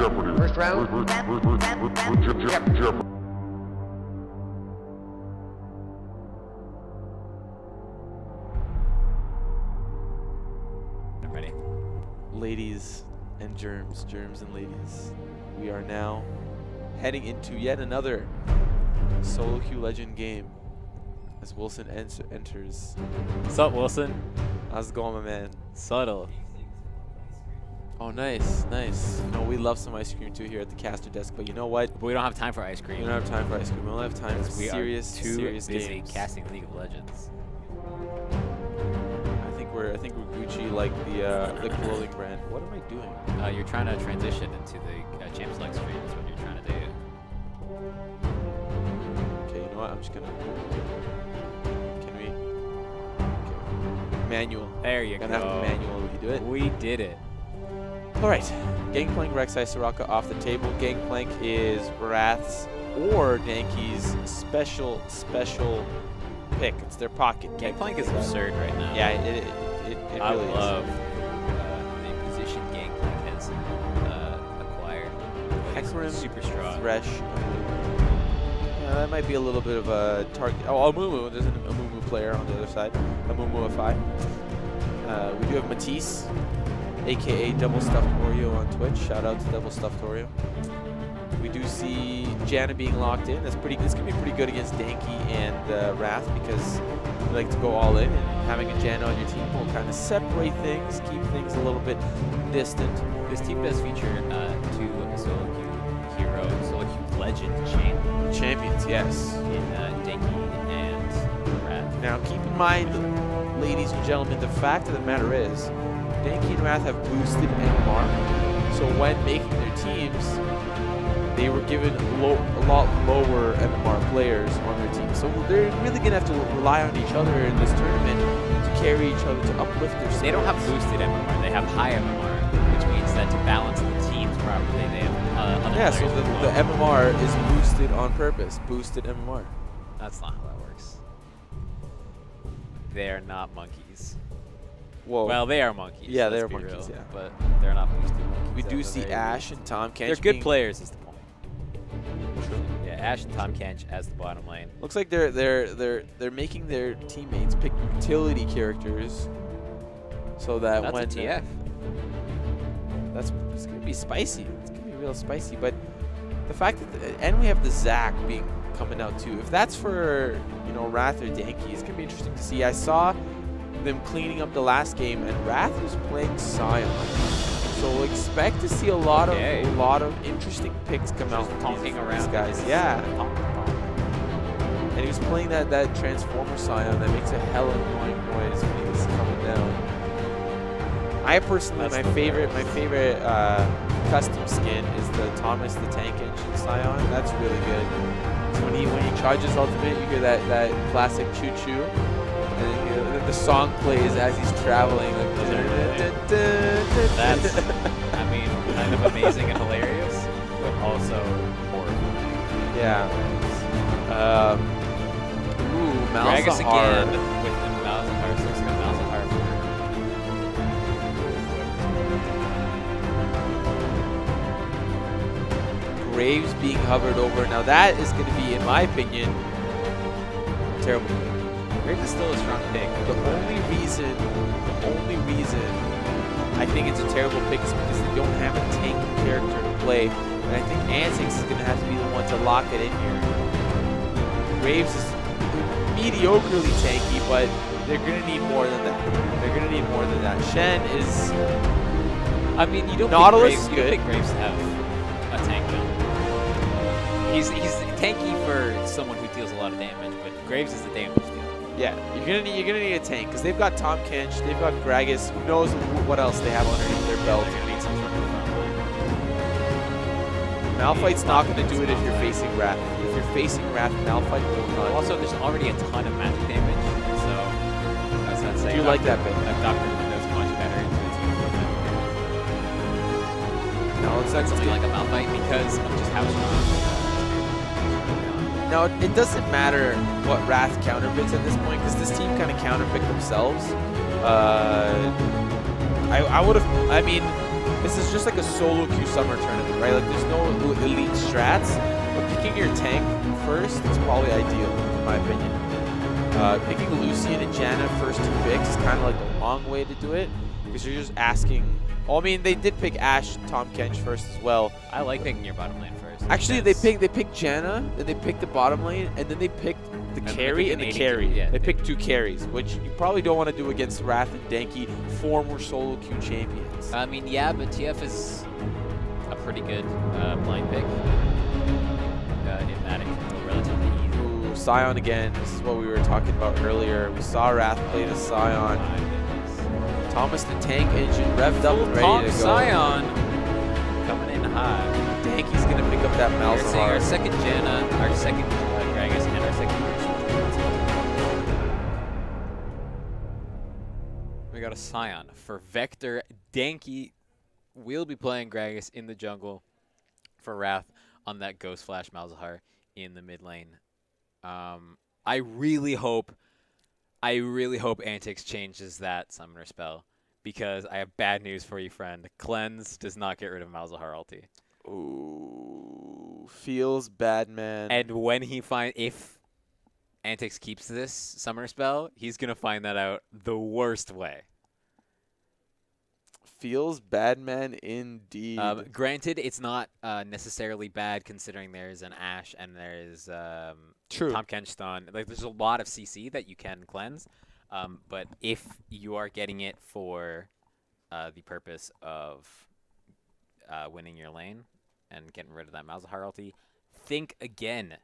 Jeopardy. First round. Jeopardy. Ready. ladies and germs, germs and ladies. We are now heading into yet another solo queue legend game as Wilson enters. What's up, Wilson? How's it going, my man? Subtle. Oh, nice, nice. Know, we love some ice cream too here at the caster desk, but you know what? But we don't have time for ice cream. We don't have time for ice cream. We only have time for we serious, are too serious busy games. casting League of Legends. I think we're, I think we're Gucci like the uh, the clothing brand. What am I doing? Uh, you're trying to transition into the uh, Champs League stream is what you're trying to do. Okay, you know what? I'm just gonna. Can we? Okay. Manual. There you Gonna have to manually do it. We did it. All right, Gangplank Rek'Sai Soraka off the table. Gangplank is Wrath's or Danky's special, special pick. It's their pocket. Gangplank is absurd right now. Yeah, it, it, it, it I really love is. uh, the position Gangplank has uh, acquired. Hecarim, super strong. Thresh. Yeah, that might be a little bit of a target. Oh, Amumu. There's an Amumu player on the other side. Amumu Fi. Uh, we do have Matisse, aka Double Stuffed Oreo on Twitch. Shout out to Double Stuffed Oreo. We do see Janna being locked in. That's pretty. This could be pretty good against Danky and uh, Wrath because you like to go all in, and having a Janna on your team will kind of separate things, keep things a little bit distant. This team does feature uh, two solo queue hero, solo queue legend champ Champions, yes. in uh, Danky and Wrath. Now, keep in mind, ladies and gentlemen, the fact of the matter is, Danky and Wrath have boosted MMR. So when making their teams, they were given low, a lot lower MMR players on their team. So they're really going to have to rely on each other in this tournament to carry each other, to uplift their They don't have boosted MMR, they have high MMR, which means that to balance the teams properly, they have uh, other Yeah, so the, the. MMR is boosted on purpose. Boosted MMR. That's not how that works. They are not monkeys. Whoa. Well, they are monkeys. Yeah, let's they are monkeys, real, yeah. But they're not monkeys. we do see Ashe and Tahm Kench They're good players, is the point. Yeah, Ashe and Tahm Kench as the bottom lane. Looks like they're they're they're they're making their teammates pick utility characters, so that That's when a TF. that's it's gonna be spicy. It's gonna be real spicy. But the fact that the, and we have the Zac being coming out too. If that's for you know Wrath or Danky, it's gonna be interesting to see. I saw them cleaning up the last game, and Wrath was playing Sion. So expect to see a lot Okay. of a lot of interesting picks come out Just from tonking these, around. these guys. Yeah. And he was playing that, that Transformer Sion that makes a hell of annoying noise when he's coming down. I personally, That's my favorite, my favorite uh, custom skin is the Thomas the Tank Engine Sion. That's really good. So when he when he charges ultimate, you hear that that classic choo choo, the song plays as he's traveling. Like, That's, I mean, kind of amazing and hilarious, but also horrifying. yeah. Um, ooh, Gragas Malzahar. again with the Malzahar, so it's got Malzahar for Graves being hovered over. Now that is going to be, in my opinion, terrible. Graves is still a strong pick. The only reason, the only reason I think it's a terrible pick is because they don't have a tank character to play. And I think Antics is going to have to be the one to lock it in here. Graves is mediocrely tanky, but they're going to need more than that. They're going to need more than that. Shen is I mean, you don't Nautilus pick is Graves, you don't good. Graves have a tank build. He's he's tanky for someone who deals a lot of damage, but Graves is the damage. Yeah, you're gonna need you're gonna need a tank because they've got Tahm Kench, they've got Gragas. Who knows what else they have underneath their belt? Gonna need some sort of. Malphite's not gonna do it if you're facing Wrath. If you're facing Wrath, Malphite will not. Also, there's already a ton of magic damage, so that's not saying. Do you like that pick? Uh, Doctor Mundo's much better into the team from that. no, it's not Something like a Malphite because of just how strong. No, it doesn't matter what Wrath counterpicks at this point because this team kind of counterpicked themselves. Uh, I, I would have. I mean, this is just like a solo queue summer tournament, right? Like there's no elite strats, but picking your tank first is probably ideal, in my opinion. Uh, picking Lucian and Janna first two picks is kind of like the wrong way to do it because you're just asking. Well, I mean, they did pick Ashe, Tahm Kench first as well. I like picking your bottom lane. Actually, they picked they picked Janna, and they picked the bottom lane, and then they picked the And carry and the carry. yeah. They picked two carries, which you probably don't want to do against Wrath and Danky, former solo queue champions. I mean, yeah, but TF is a pretty good uh, blind pick. Uh, in that it can go relatively easy. Ooh, Sion again. This is what we were talking about earlier. We saw Wrath play the Sion. Thomas the tank engine revved up and ready to go. Sion coming in high. Danky's gonna pick up that We're seeing our second Janna, our second uh, Gragas, and our second We got a Sion for Vector. Danky will be playing Gragas in the jungle for Wrath on that Ghost Flash Malzahar in the mid lane. Um, I really hope, I really hope Antics changes that summoner spell because I have bad news for you, friend. Cleanse does not get rid of Malzahar ulti. Ooh, feels bad, man. And when he find if Antics keeps this summer spell, he's gonna find that out the worst way. feels bad, man, indeed. Um, granted, it's not uh, necessarily bad considering there's an Ashe and there's um, True. Tom Kenchton. Like there's a lot of CC that you can cleanse, um, but if you are getting it for uh, the purpose of uh, winning your lane and getting rid of that Malzahar ulti, think again,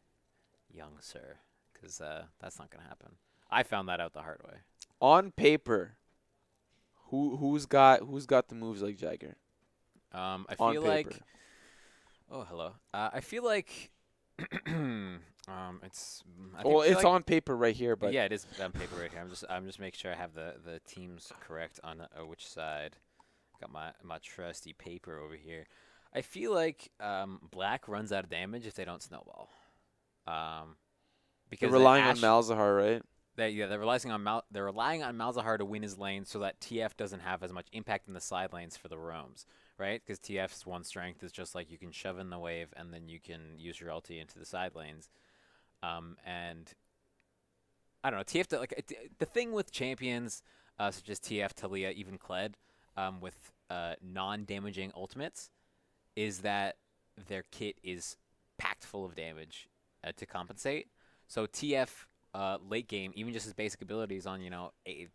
young sir, because uh, that's not gonna happen. I found that out the hard way. On paper, who who's got who's got the moves like Jagger? Um, I On feel paper. like. Oh, hello. Uh, I feel like. um, it's. mm, I think- well, it's like- on paper right here, but yeah, it is on paper right here. I'm just. I'm just making sure I have the the teams correct on uh, which side. Got my my trusty paper over here. I feel like um, black runs out of damage if they don't snowball. Um, because they're relying on Malzahar, right? they, yeah, they're relying on Mal- they're relying on Malzahar to win his lane so that TF doesn't have as much impact in the side lanes for the roams, right? Because TF's one strength is just like you can shove in the wave and then you can use your ulti into the side lanes. Um, and I don't know, TF do- like it- the thing with champions uh, such as TF, Taliyah, even Kled, um, with uh, non-damaging ultimates, is that their kit is packed full of damage uh, to compensate. So TF uh, late game, even just his basic abilities on you know a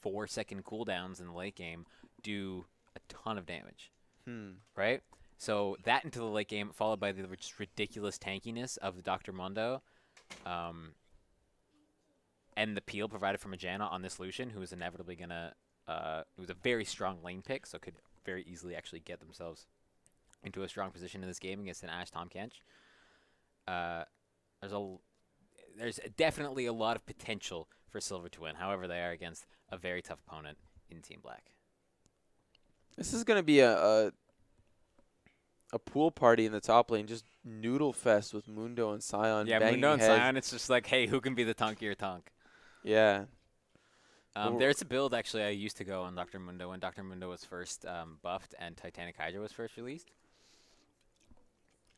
four second cooldowns in the late game, do a ton of damage, Hmm. right? So that into the late game, followed by the just ridiculous tankiness of the Doctor Mundo, um, and the peel provided from a Janna on this Lucian, who is inevitably gonna, uh, was a very strong lane pick, so could very easily actually get themselves into a strong position in this game against an Ashe Tahm Kench. Uh, there's a l- there's definitely a lot of potential for Silver to win. However, they are against a very tough opponent in Team Black. This is gonna be a, a a pool party in the top lane, just noodle fest with Mundo and Sion. yeah, Mundo and heads. Sion, it's just like, hey, who can be the tankier tank? Yeah. Um, there's a build actually I used to go on Dr. Mundo when Dr. Mundo was first um, buffed and Titanic Hydra was first released,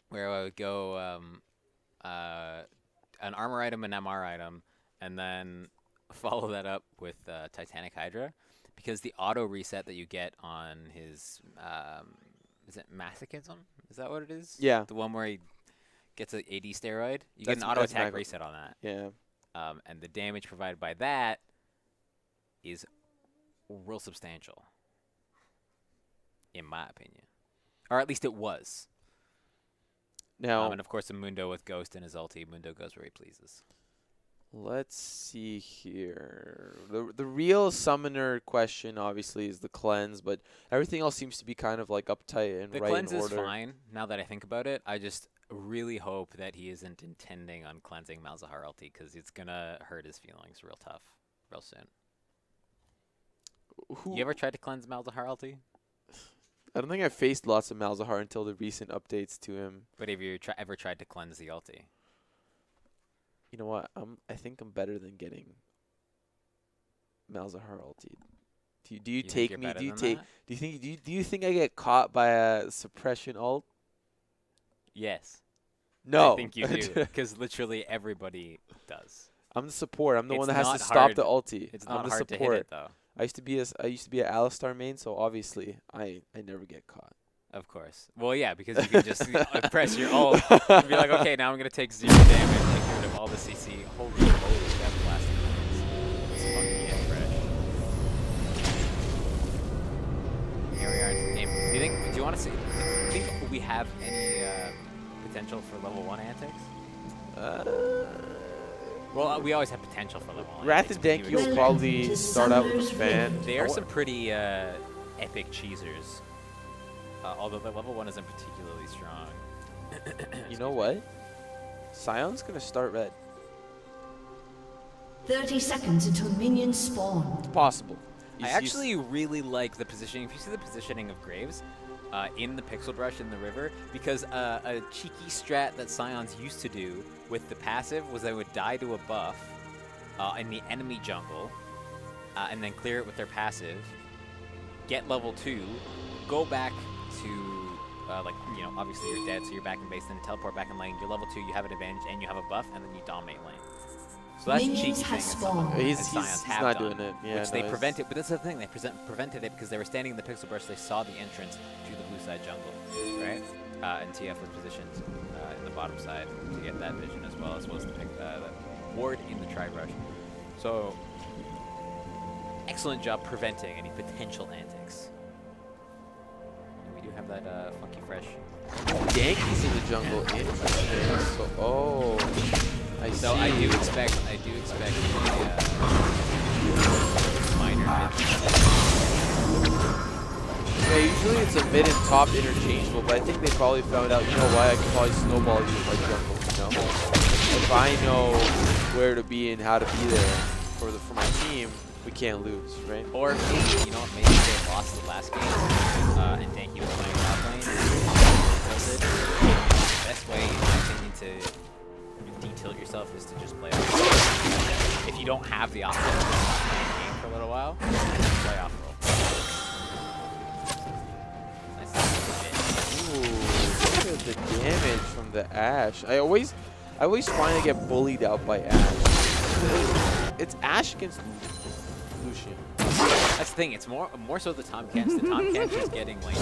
where I would go um, uh, an armor item, an MR item, and then follow that up with uh, Titanic Hydra, because the auto reset that you get on his um, is it Masochism? Is that what it is? Yeah. The one where he gets an AD steroid. You That's- get an auto attack reset on that Yeah. um, and the damage provided by that is real substantial, in my opinion, or at least it was. Now Um, and of course, the Mundo with Ghost and his ulti, Mundo goes where he pleases. let's see here. The the real summoner question obviously is the cleanse, but everything else seems to be kind of like uptight and The right cleanse in is fine. Now that I think about it, I just really hope that he isn't intending on cleansing Malzahar ulti because it's gonna hurt his feelings real tough, real soon. Who, You ever tried to cleanse Malzahar ulti? I don't think I faced lots of Malzahar until the recent updates to him. But have you ever tried to cleanse the ulti? You know what? I'm I think I'm better than getting Malzahar ulti. Do you, do you, think take me? Do you take? that? Do you think? Do you, do you think I get caught by a suppression ult? Yes. No. I think you do because literally everybody does. I'm the support. I'm the one that has to not stop the ulti. It's I'm not the hard to support. hit it though. I used to be a I used to be an Alistar main, so obviously I I never get caught. Of course. Well, yeah, because you can just press your ult and be like, okay, now I'm gonna take zero damage, like get rid of all the CC. Holy moly, that blasting noise. It's funky and fresh. Here we are into the game. Do you think? Do you want to see? Do you think we have any uh, potential for level one antics? Uh, Well, uh, we always have potential for level one. Wrath and but you'll probably start out with a Summer's fan. They are some pretty uh, epic cheesers. Uh, although the level one isn't particularly strong. You know what? Sion's gonna start red. 30 seconds until minions spawn. It's possible. I He's- he's- actually really like the positioning. If you see the positioning of Graves uh, in the Pixel Brush in the river, because uh, a cheeky strat that Sions used to do with the passive was they would die to a buff uh, in the enemy jungle, uh, and then clear it with their passive, get level two, go back to uh, like you know obviously you're dead, so you're back in base, then teleport back in lane. You're level two, you have an advantage, and you have a buff, and then you dominate lane. So that's a Minions cheeky have thing. spawned. He's- Sions he's- he's have not done, doing it. Yeah, which no, they he's- prevented. But that's the thing, they present, prevented it because they were standing in the pixel brush. They saw the entrance to the blue side jungle, right? Uh, and TF was positioned uh, in the bottom side to get that vision as well as well as the, pick, uh, the ward in the tri brush. So excellent job preventing any potential antics. And we do have that uh, funky fresh. Yankees in the jungle. Interesting. So, oh, I see. So I do expect, I do expect a uh, minor. Yeah, usually it's a mid and top interchangeable, but I think they probably found out, you know what, I can probably snowball you with my jungle, you know? If I know where to be and how to be there for the for my team, we can't lose, right? Or maybe, you know what, maybe they lost the last game, uh, and Danky was playing top lane. The best way, in my opinion, to detilt yourself is to just play off. If you don't have the option to play game for a little while, play off look at the damage from the Ashe. I always, I always find I get bullied out by Ashe. It's Ashe against Lu- Lucian. That's the thing, it's more more so the Tomcats. The Tomcats is getting lane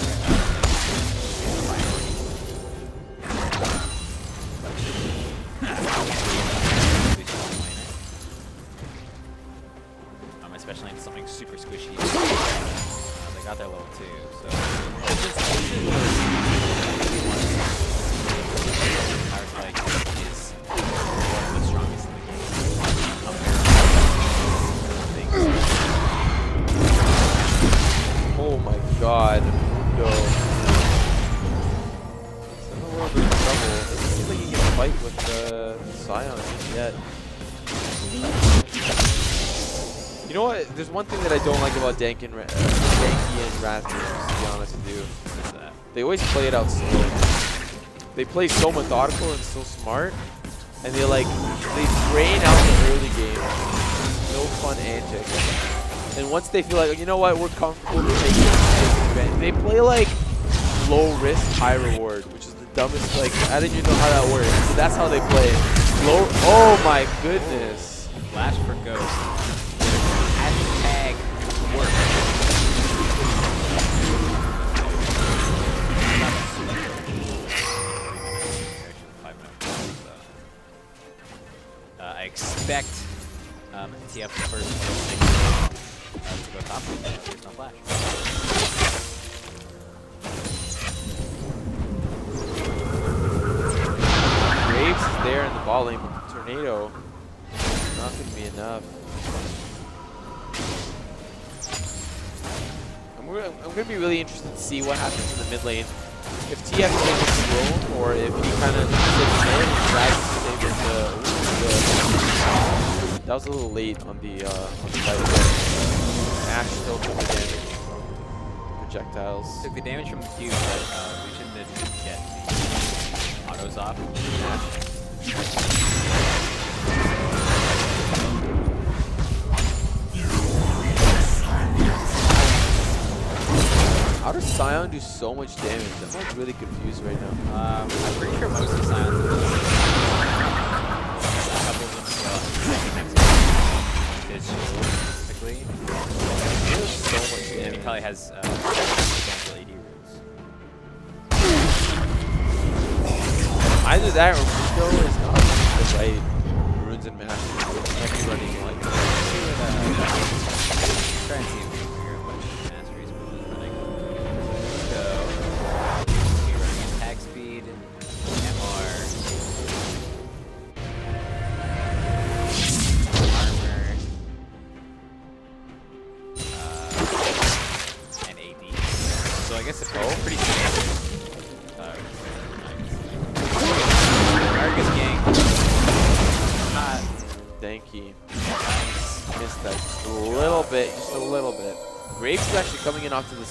priority. Um, especially into something super squishy. Uh, they got their level two, so. God. Mundo. Is in trouble. It doesn't seem like he can fight with the Sion yet. You know what? There's one thing that I don't like about Dank and uh, Danky and Wrath to be honest with you. They always play it out slow. They play so methodical and so smart, and they like they drain out the early game. No fun antics. And once they feel like, you know what, we're comfortable taking they play like low risk, high reward, which is the dumbest. Like I didn't even know how that works. That's how they play. Low. Oh my goodness. Flash for Ghost. Hashtag work. Uh, I expect um, TF's first uh, to go top. No flash. Graves is there in the ball lane, but the tornado not going to be enough. I'm I'm gonna be really interested to see what happens in the mid lane. If TF takes roam, or if he kind of sits there and drags the the. That was a little late on the uh, on the fight. Ashe still took the damage from projectiles. Took the damage from the Q, autos off. How does Sion do so much damage? I'm like really confused right now. Um, I'm pretty sure most of Sions do this. A couple of them as well. His shield specifically. He so much And he damage. probably has uh, Either that or Rico is not the right runes and masters. Might be running like uh, try and see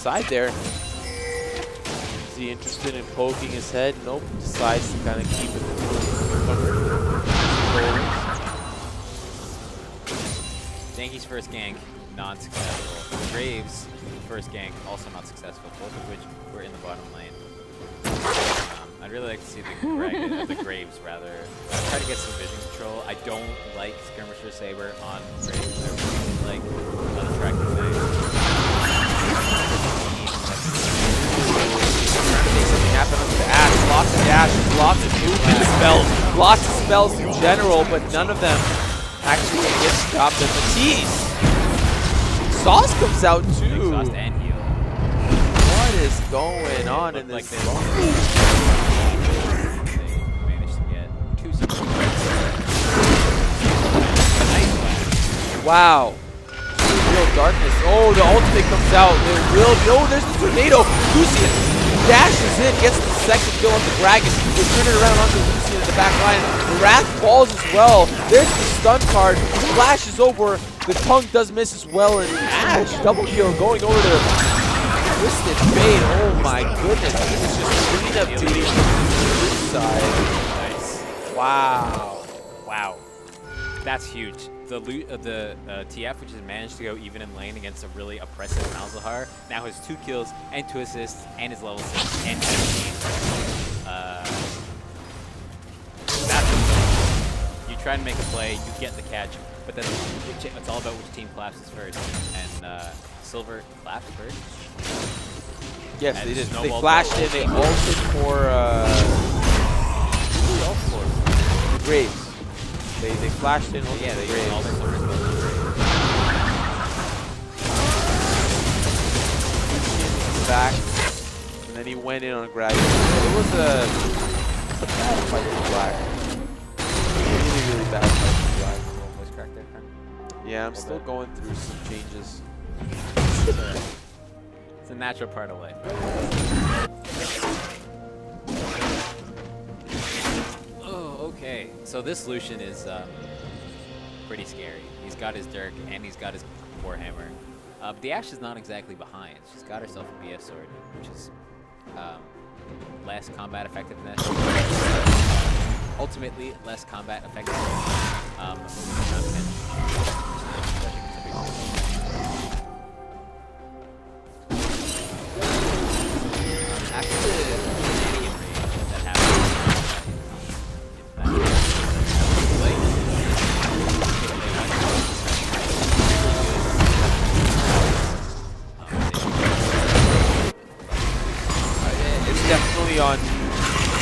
side there. Is he interested in poking his head? Nope. Decides to kind of keep it control. First gank, non-successful. Graves' first gank, also not successful, both of which were in the bottom lane. Um, I'd really like to see the, Gra- uh, the Graves, rather. Uh, try to get some vision control. I don't like Skirmisher Saber on Graves. I really like unattractive things. Lots of dashes, lots of movement spells, lots of spells in general, but none of them actually get stopped at Matisse. Sauce comes out too. Exhaust and heal. What is going on in like this? they, song? they managed to get two super Wow. Real darkness. Oh, the ultimate comes out. There will. Oh, there's the tornado. Lucian dashes in, gets the second kill on the Dragon. They turn it around onto Lucian in the back line. Wrath falls as well. There's the stun card. Flashes over. The tongue does miss as well. And Ashe, double kill going over to Twisted Fate. Oh my goodness. This is just cleanup duty from the side. Nice. Wow, that's huge. The loot, uh, the uh, TF, which has managed to go even in lane against a really oppressive Malzahar, now has two kills and two assists and is level six and 17. Uh, that's you try and make a play, you get the catch, but then it's it's all about which team collapses first. And uh, Silver collapsed first. Yes, And they did. They flashed in. They ulted for. Uh, who they ult for? Graves. They they flashed in. ulted Yeah, they Graves. used all their silver back, and then he went in on Greg. It was a, a bad fight for Black. Really, really bad fight for Black. Voice crack there. Yeah, I'm still going through some changes. It's a natural part of life. Okay. So this Lucian is um, pretty scary. He's got his Dirk and he's got his Warhammer. Uh, the Ashe is not exactly behind. She's got herself a BS sword, which is um, less combat effectiveness. Ultimately, less combat effectiveness. Um,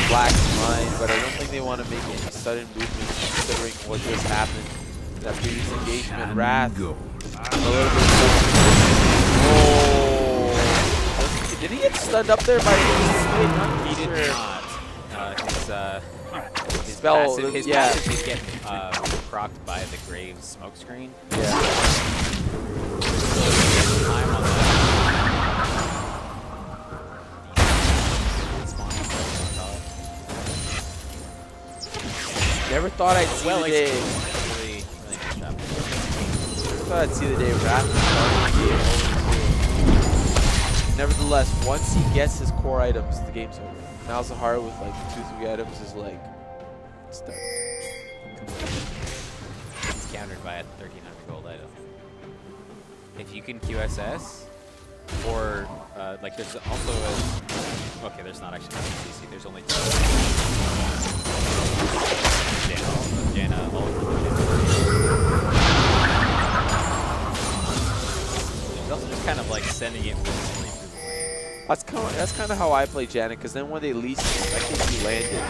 Black's mind, but I don't think they want to make any sudden movements considering what just happened. That previous engagement, Wrath. A little bit Oh. Did he get stunned up there by the He did not. Uh, his, uh, his Spell, passive, his yeah. passive did get uh, procced by the Grave smoke screen. Yeah. Never thought I'd see Well the day. Really, really. Never thought I'd see the day Wrath was starting the game. Nevertheless, once he gets his core items, the game's over. Malzahar with like two, three items is like, it's done. He's countered by a 1300 gold item. If you can QSS, or uh, like there's also a okay, there's not actually a CC. There's only two. Janna, Janna, Oliver. Also just kind of like sending it willingly through the lane. That's kind of that's kind of how I play Janet, because then when they least expect it, you land it.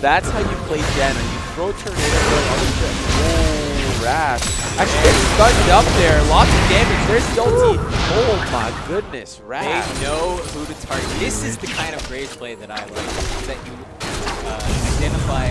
That's how you play Janet. You throw tornado on the trip. Oh, Wrath. Actually gets stunned up there. Lots of damage. There's the ulti. Oh my goodness, Wrath. They know who to target. This is the kind of Graves play that I like. That you uh, identify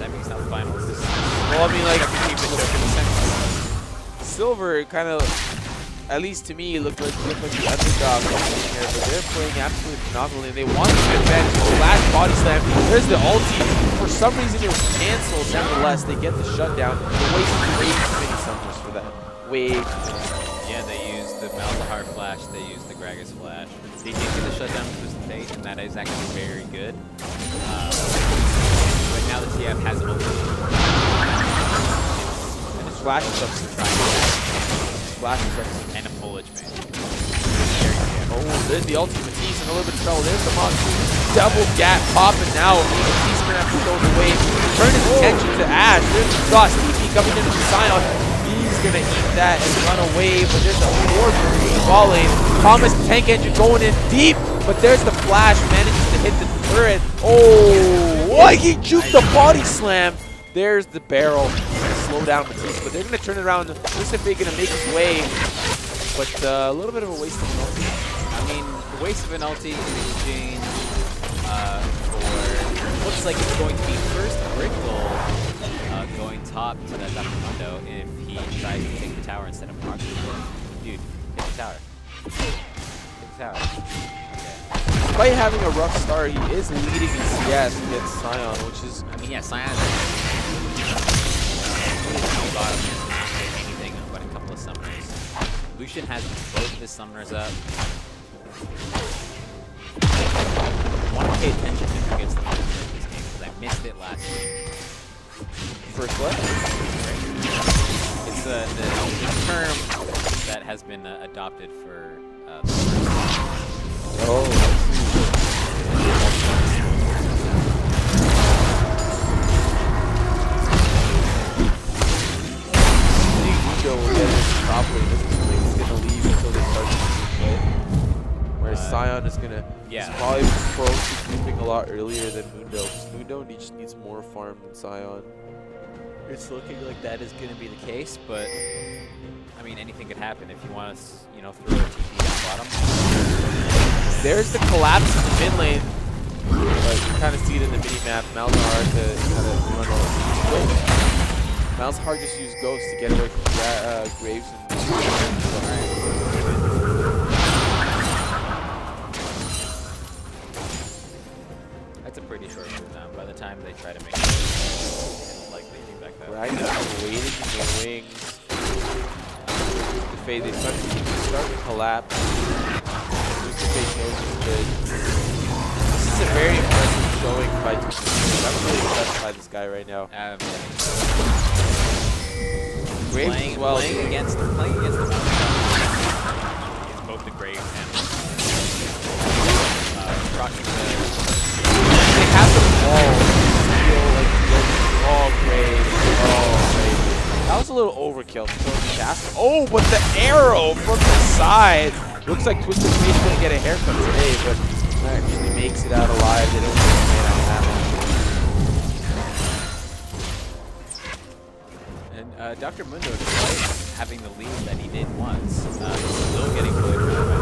it to semis. Semis, not finals. This is Well, I mean, like, keep it open the semis. Silver kind of, at least to me, looked like, looked like the underdog coming here, but they're playing absolutely phenomenally. and They want to advantage. The last body slam. There's the ulti. For some reason, it was canceled. Nevertheless, they get the shutdown. The waste great mini summoners for that. Wave. Yeah, they used the Malzahar flash, they used the Gragas flash. They did get the shutdown to the state, and that is actually very good. Uh, but now the TF has an ulti. And his flash is up. Flash is up. and a foliage man. Oh, there's the ultimate. Matisse in a little bit of trouble. There's the monsoon. Double gap popping now. He's gonna have to go the wave. Turn his attention to Ashe. There's the Gus. TP coming into the Sion. He's gonna eat that and run away, but there's a force falling. Thomas tank engine going in deep, but there's the flash. Manages to hit the turret. Oh, what? He juked the body slam. There's the barrel. Slow down Matisse, but they're gonna turn it around. Like they're gonna make his way. But uh, a little bit of a waste of an ulti. I mean, the waste of an ulti in exchange uh, for looks like it's going to be first Rickle uh, going top to that Dr. Mundo if he tries to take the tower instead of Mark. Dude, take the tower. Take the tower. Despite having a rough start, he is leading in CS against Sion, which is I mean, yeah, Cyan bottom anything but a couple of summoners. Lucian has both his summoners up. Want to pay attention to who gets the first pick this game because I missed it last week. first what? It's the, the, the term that has been uh, adopted for uh, Oh. Uh, is gonna yeah. he's probably prone to grouping a lot earlier than Mundo. Mundo needs, needs more farm than Sion. It's looking like that is going to be the case, but I mean, anything could happen if you want to, you know, throw a TP down bottom. There's the collapse in the mid lane. But you kind of see it in the mini map. Malzahar to kind of run over. Malzahar just used Ghost to get away from Gra uh, Graves and. Pretty short cooldown. By the time they try to make it, it'll back up. Right now, waiting in the wings. The fade, they start to, start to collapse. Fade knows he's good. This is a very impressive showing by Tuchel. I'm really impressed by this guy right now. Um, Graves playing, as well. playing against playing against the Against both the Graves and uh, They ball. Like oh, Graves. Oh, Graves. That was a little overkill. to. Oh, but the arrow from the side. Looks like Twisted Fate's gonna get a haircut today, but actually makes it out alive. They don't get out of that one. And uh, Dr. Mundo, despite having the lead that he did once, uh, still getting bullied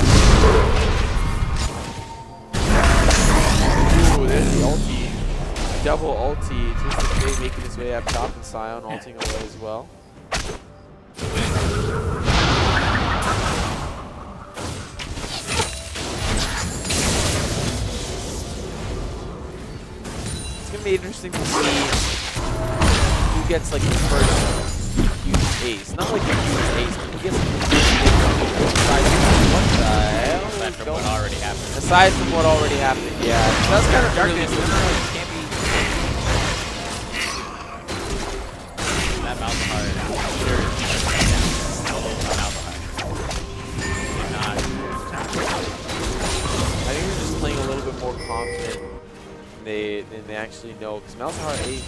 double ulti. Twisted Fate making his way up top and Sion ulting away as well. It's going to be interesting to see who gets like the first huge ace. Not like a huge ace, but he gets like, the first what the hell? Aside from what already happened. Aside from what already happened, yeah. That's kind of darkness. Than they, than they actually know. Because Malzahar ain't,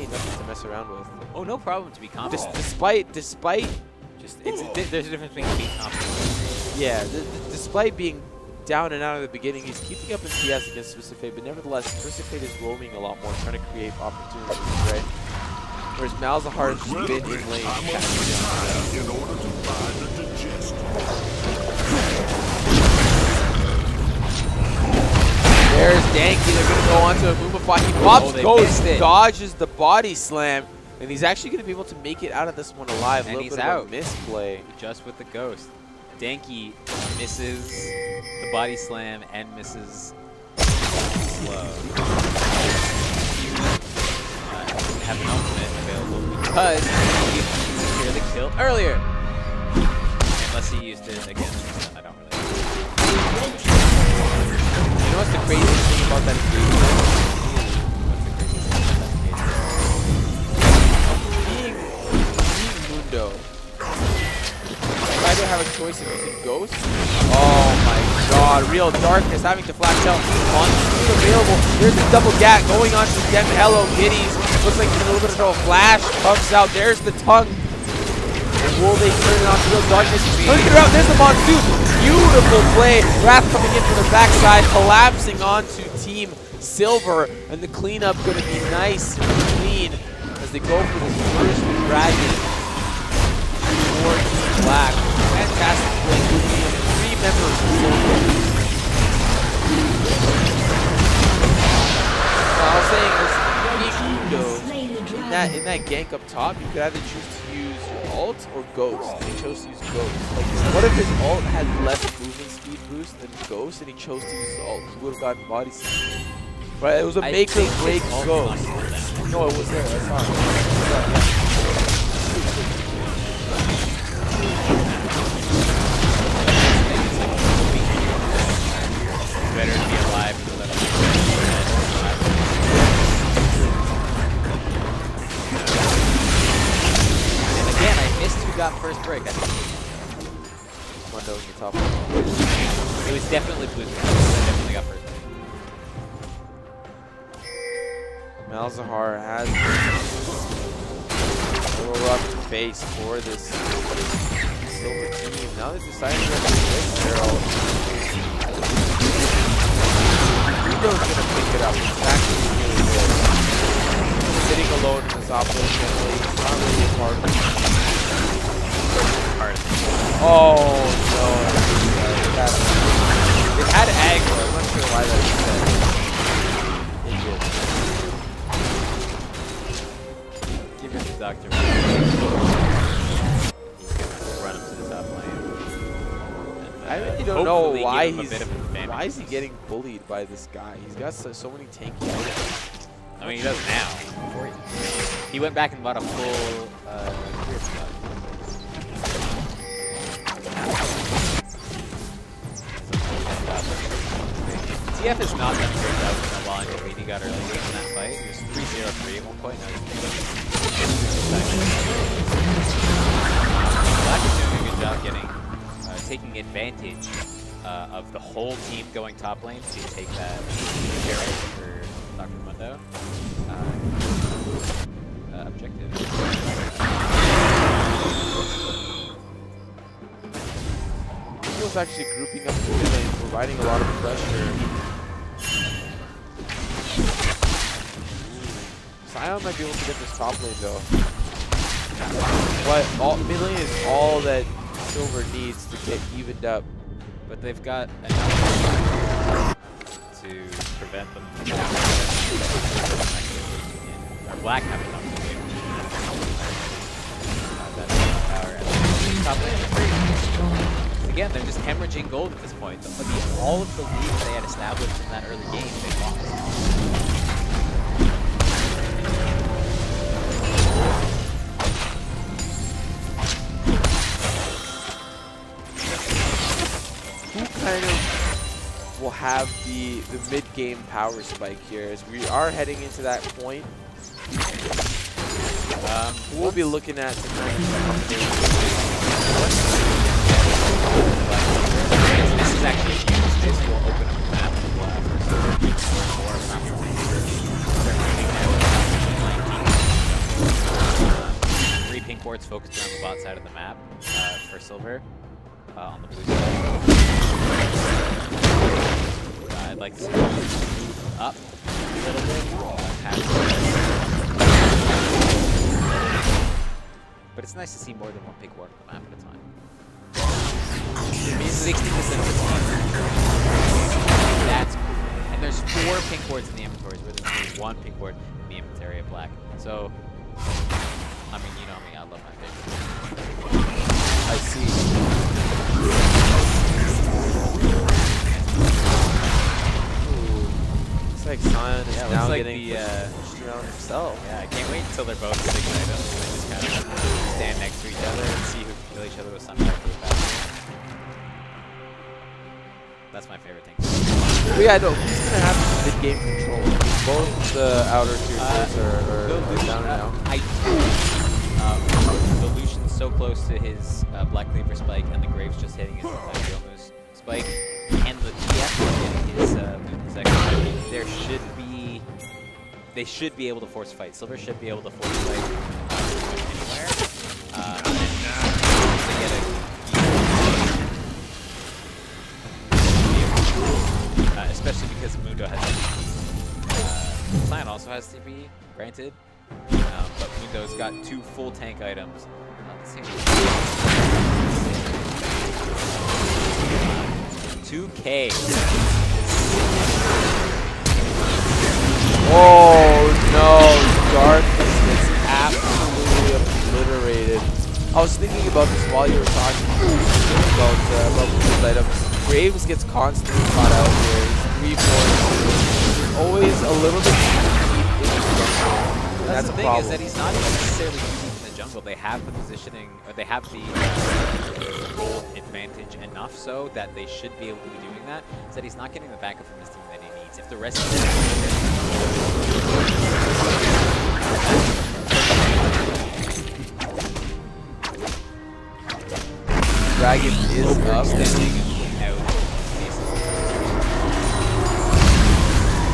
ain't nothing to mess around with. Oh, no problem to be Des- confident. despite, despite, Just it's di- there's a difference between being confident. yeah, th- th- despite being down and out at the beginning, he's keeping up in CS against Twisted but nevertheless, Twisted is roaming a lot more, trying to create opportunities, right? Whereas Malzahar has just been in lane. There's Danky. They're going to go on to a Mumafai. He pops Oh, Ghost, dodges the body slam, and he's actually going to be able to make it out of this one alive. And he's out. misplay. Just with the ghost. Danky misses the body slam and misses slow. Uh, have an ultimate available because he secured the kill earlier. Unless he used it against, I don't really know. Know what's the craziest thing about that engagement? What's the craziest thing about that Being, being Mundo, if I don't have a choice of using Ghost, oh my god, real darkness, having to flash out on food available. There's the double gap going on to Dem Hello Giddies. Looks like a little bit of a flash comes out. There's the tongue. And will they turn it on to real darkness? Turning it around. There's the monsoon. Beautiful play. Wrath coming in from the backside, collapsing onto Team Silver, and the cleanup going to be nice and clean as they go for the first dragon for Black. Fantastic play. Three members of Silver. I was saying, Mundo, in that in that gank up top, you could either choose to use ult or Ghost. He chose to use Ghost. Like, what if his alt had less movement speed boost than Ghost, and he chose to use ult? He would have gotten body slam. Right? It was a I make or break Ghost. was on cooldown. No, it was there. I saw it. First break. I think Mundo in the top. it was definitely Blue. I definitely got first break. Malzahar has a little rough face for this silver team. Now they're deciding to their ult. Mundo's gonna pick it up. It's actually really good. Sitting alone in this operation, he's not really a part of. Hard. Oh no, that's, it had aggro. I'm not sure why that said. It did. Give it to Doctor. He's gonna run him to the top lane. And, I really don't know why give him a he's bit of an advantage. why is he getting bullied by this guy? He's got so, so many tanky items. I mean, he does now. He, he went back and bought a full uh, spot. Is not a great job with that while He got early in that fight. He was 3-0-3 at one point. Now he's Black is doing a good job getting, uh, taking advantage uh, of the whole team going top lane to take that carry for Dr. Mundo. Uh, uh, objective. Eagles actually grouping up the lane, providing a lot of pressure. Sion might be able to get this top lane though. But all, mid lane is all that Silver needs to get evened up. But they've got enough to prevent them from black have enough to do. Again, they're just hemorrhaging gold at this point. All of the leads they had established in that early game, they lost. Have the the mid game power spike here as we are heading into that point. Um, We'll be looking at some nice combinations. This is actually a huge space. We'll open up the map and we'll have four maps They're moving now. Um, Three pink wards focused around the bot side of the map uh, for silver. Uh, on the blue side. Like up a little bit. But it's nice to see more than one pink ward on the map at a time. It means 60% of the. That's cool. And there's four pink wards in the inventories where there's only one pink ward in the inventory of black. So, I mean, you know me, I love my favorite. I see. Looks like Sion is Yeah, now like getting the, uh, pushed around himself. Yeah, I can't wait until they're both six items and they just kind of stand next to each other and see who can kill each other with Sunfire for the fastest. That's my favorite thing. But yeah, no, he's gonna have mid game control. Both the outer tier Uh, are, are, are down now. I, um, the Lucian's so close to his uh, Black Cleaver spike, and the Graves just hitting his uh, spike, and the TF is his uh, Luton's extra. There should be, they should be able to force fight. Silver should be able to force fight uh, anywhere. Uh, a uh, especially because Mundo has uh, Clan also has TP, granted, um, but Mundo's got two full tank items. The same. Two K. Oh no, Darkness gets absolutely obliterated. I was thinking about this while you were talking about uh, about this item. Graves gets constantly caught out here. He's three, four. He's always a little bit too deep in the jungle. That's, That's the thing problem. is that he's not even necessarily deep in the jungle. They have the positioning, or they have the uh, gold advantage enough so that they should be able to be doing that. Is that he's not getting the backup from his team that he needs. If the rest of them Dragon is up. overextending out.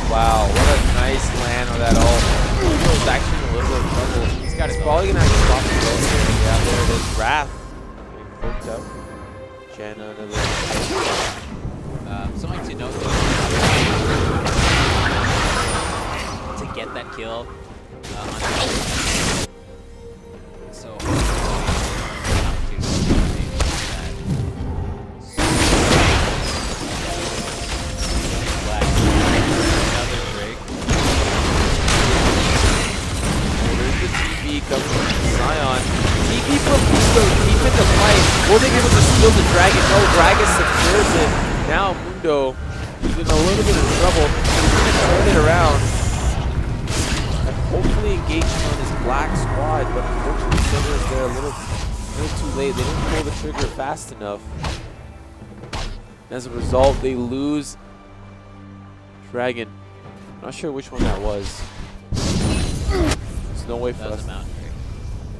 Wow, what a nice land on that ult. He's actually in a little bit of trouble. He's got his probably gonna have to stop the ult here. Yeah, there it is. Wrath. Poked out. Janna. Um, something to note to get that kill uh, Mundo is in a little bit of trouble. He's turn it around. And hopefully engaging on his black squad, but unfortunately Silver is there a little, little too late. They didn't pull the trigger fast enough. As a result, they lose Dragon. Not sure which one that was. There's no way for us. a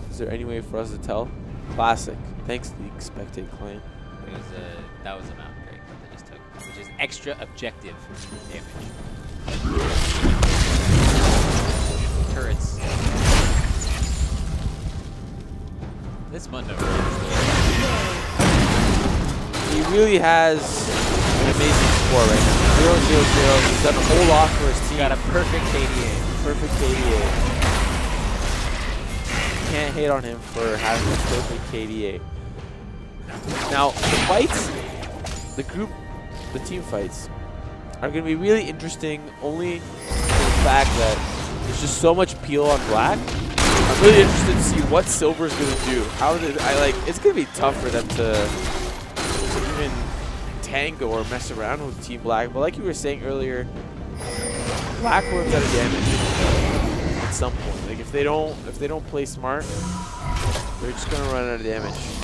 Is there any way for us to tell? Classic. Thanks, the expected client. It was a, that was a mountain extra objective damage. Turrets. This Mundo He really has an amazing score right now. Zero, zero, zero. He's done a whole lot for his team. got a perfect KDA. perfect KDA. Can't hate on him for having a perfect KDA. Now, the fights, the group, the team fights, are going to be really interesting only for the fact that there's just so much peel on black. I'm really interested to see what Silver's going to do. How did I like? It's going to be tough for them to, to even tango or mess around with Team Black. But like you were saying earlier, Black runs out of damage at some point. Like if they don't if they don't play smart, they're just gonna run out of damage.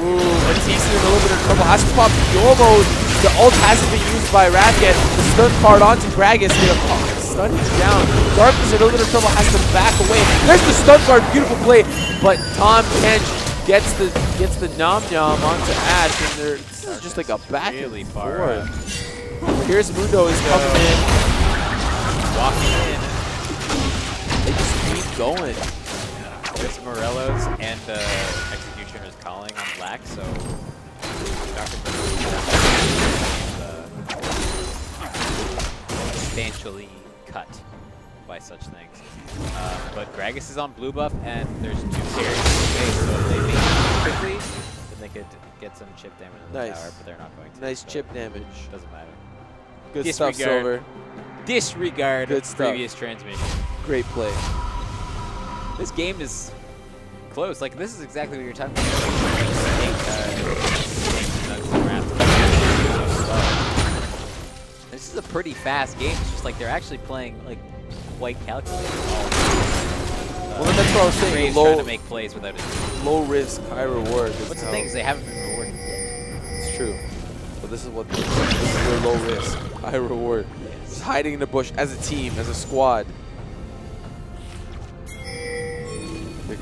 Matisse is in a little bit of trouble. Has to pop Yomo. The ult hasn't been used by Wrath yet. The stun card onto Gragas. Gonna oh, pop. Stun is down. Dark is in a little bit of trouble. Has to back away. There's the stun card. Beautiful play. But Tahm Kench gets the gets the nom nom onto Ashe, and they're this is just like a back really and forth. Here's Mundo is coming in. Walking in. They just keep going. There's Morello's and the Executioner's calling on black, so Dr. uh, substantially cut by such things. Uh, but Gragas is on blue buff, and there's two carries so if they make it quickly, then they could get some chip damage in the Nice. tower, but they're not going to. Nice so chip damage. Doesn't matter. Good Disregard. stuff, Silver. Disregard Good stuff. previous transmission. Great play. This game is close. Like this is exactly what you're talking about. Take, uh, take nuts and wraps. So slow. This is a pretty fast game. It's just like they're actually playing like quite calculated. Well, then that's what I was saying. Low, trying to make plays without it. low risk, high reward. What's the thing is they haven't been rewarded yet. It's true. But this is what this is where low risk, high reward. Just hiding in the bush as a team, as a squad.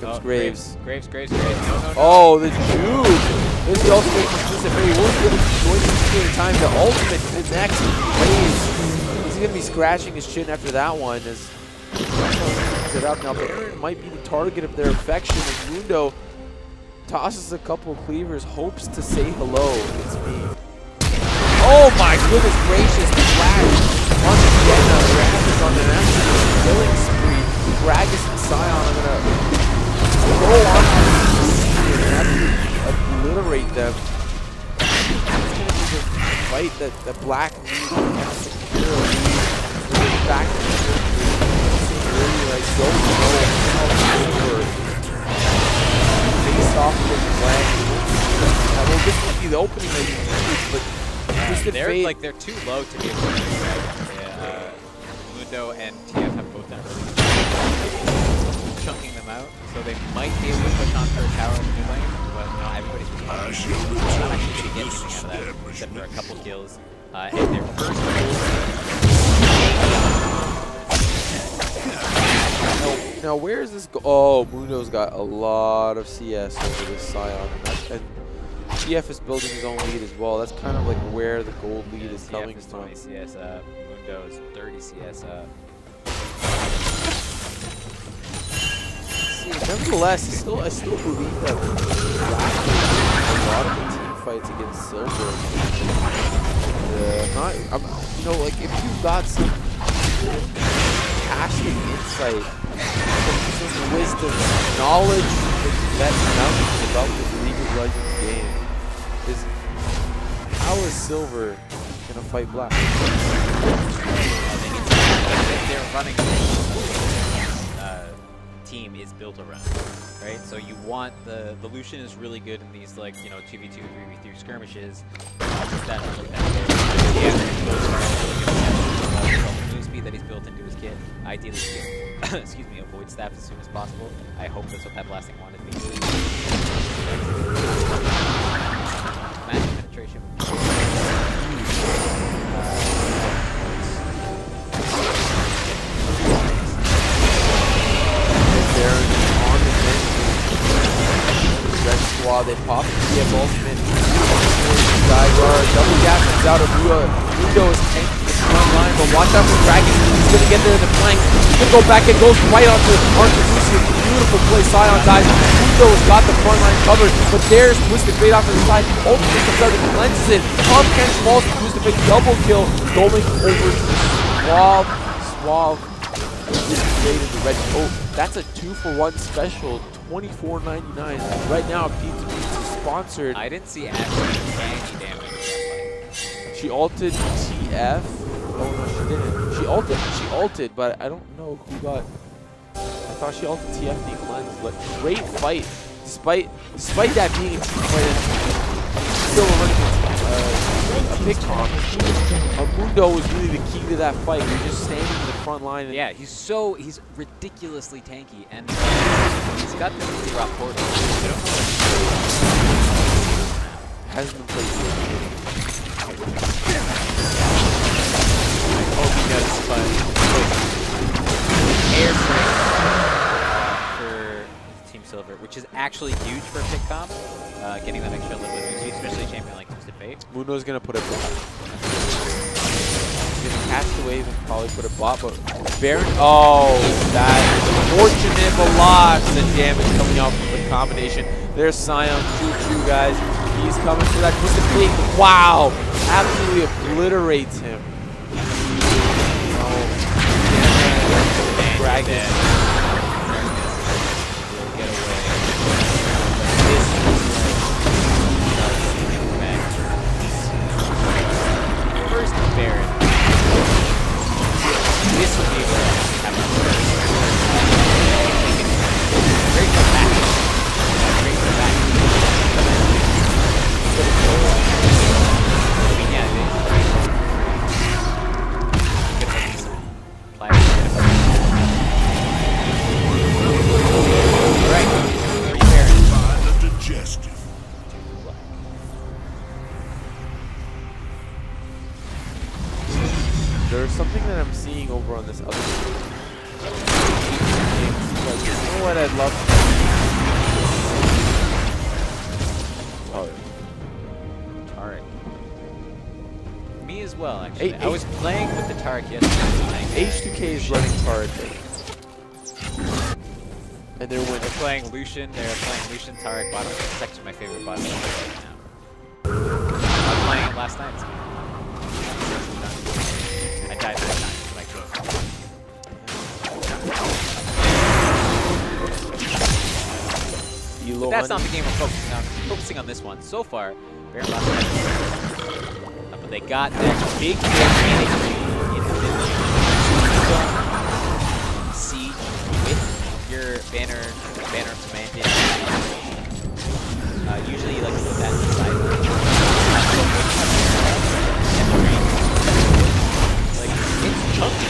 Comes Oh, Graves. Graves, Graves, Graves. No, no, no. Oh, the juke! There's the ultimate from Twisted Fate. He won't be able to join the at a time. The ultimate connects Graves. He's going to be scratching his chin after that one as it up now. Baron might be the target of their affection as Mundo tosses a couple cleavers, hopes to say hello. It's me. Oh my goodness gracious, the flash on the Vienna. Wrath is on an absolute killing spree. Gragas and Sion are gonna go on and obliterate them. It's gonna be the fight that the Black has secured. Really back to the earlier, I don't know how over face off with Black. Uh, well, this might be the opening that you need, but Twisted they're Fate. like they're too low to be able to. Yeah, uh, Mundo and TF have both done really chunking them out, so they might be able to push on for a tower in the mid lane, but no, everybody's just not actually your going to get anything out of that, except for a couple kills. Uh, and their first goal. Now, now where is this go? Oh, Mundo's got a lot of CS over this Sion, and, that, and TF is building his own lead as well. That's kind of like where the gold lead is coming TF is from. 20 CS up, Mundo is 30 CS up. Nevertheless, still, I still believe that year, a lot of the team fights against Silver. Yeah, not, I'm, you know, like if you've got some casting insight, some, some wisdom, knowledge that mountains about this League of Legends game, is how is Silver gonna fight Black? I think it's their running team is built around, right? So you want the the Lucian is really good in these like you know two v two, three v three skirmishes. Uh, that, move speed that he's built into his kit. Ideally, get, excuse me, avoid staff as soon as possible. I hope that's what that blasting wanted me Squad, they pop the ultimate. Zygar, double gap comes out of Rua. Mundo is tanking the front line, but watch out for Dragon. He's going to get there in the flank. He's going to go back and goes right onto Lucian. Beautiful play, Sion dies. Mundo has got the front line covered, but there's Twisted Fate off to the side. Ultimate comes out and cleanses it. Tahm Kench falls to Twisted Fate, double kill, going over to. Suave Fade in the red coat. That's a two for one special, $24.99. Right now, Pizza Pizza is sponsored. I didn't see Ashley any damage. in that fight. She ulted TF. Oh no, she didn't. She ulted. She ulted, but I don't know who got. I thought she ulted TF and he cleansed. But great fight, despite despite that being a team fight. Still running uh, a pick on. Mundo was really the key to that fight. You're just standing in the front line. And Yeah, he's so he's ridiculously tanky, and he's got the really rough portal. I don't know what- Hasn't been played yet. I hope he does, but air for Team Silver, which is actually huge for pick comp. Uh, getting that extra little bit of XP, especially a champion like Twisted Fate. Mundo's gonna put a bot. He's gonna catch the wave and probably put a bot, but Baron. Oh, that is unfortunate loss. The damage coming out from the combination. There's Sion, Choo Choo, guys. He's coming for that twisted fate. Wow, absolutely obliterates him. Oh, Dragon. Baron. This would be where I have my first. For back. Great for back. Over on this other. Like, you know what I'd love Oh, Taric. Me as well, actually. Hey, I was playing with the Taric yesterday. H2K is running Taric. And they're winning. They're playing Lucian. They're playing Lucian Taric bottom. It's actually my favorite bottom right now. I was playing it last night. Elo But that's not the game we're focusing on. Focusing on this one. So far, Baron But they got that big advantage in the mid siege with your banner banner commanded. Uh, usually you like to put that in the side. Like it's chunky.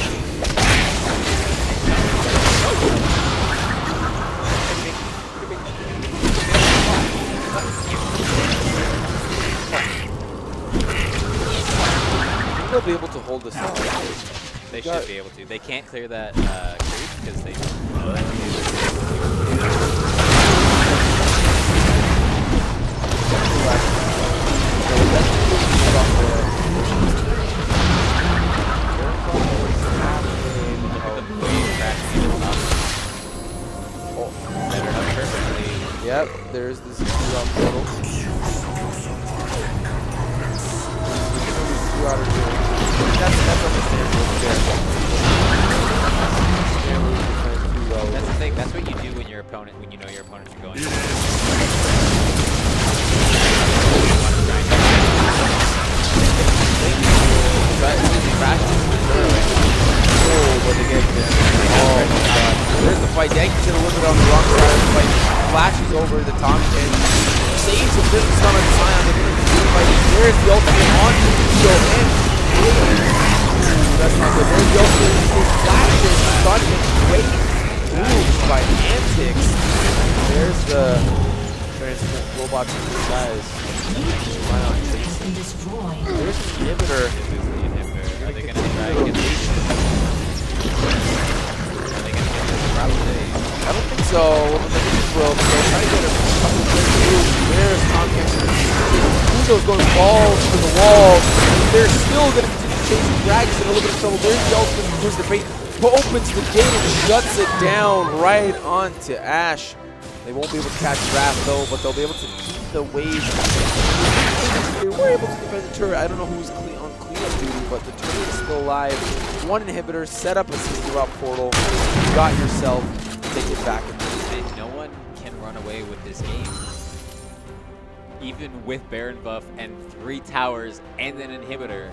Be able to hold this out. They Got- should be able to. They can't clear that uh, creep because they. Look at the blade crashing in the top. Oh, Set it yep, there's this two-out portal. That's, that's two well. That's the thing. That's what you do when your opponent, when you know your opponents are going. To. Oh, but they get this. Oh my god. There's the fight. In a little bit on the wrong side of the fight. Flashes over the Tahm and saves a bit of stun on to the fight. There's the ultimate on and Ooh, that's not good. There's the ultimate. It flashes. And wait. Ooh, by Antics. There's the transmit robots in the skies. Why not. There's the inhibitor. Are they to try and get? Are they to get this probably? I don't think so. The Niggas will, they'll try to get a There's Comcast. Uzo's going balls to the wall. They're still going to continue chasing Dragons in a little bit of trouble. There's the ultimate who's the bait. Opens the gate and shuts it down right onto Ashe. They won't be able to catch Wrath though, but they'll be able to keep the wave. They were able to defend the turret. I don't know who's on cleanup duty, but the turret is still alive. One inhibitor, set up a 60 route portal. You got yourself. Take it back. Away with this game. Even with Baron buff and three towers and an inhibitor,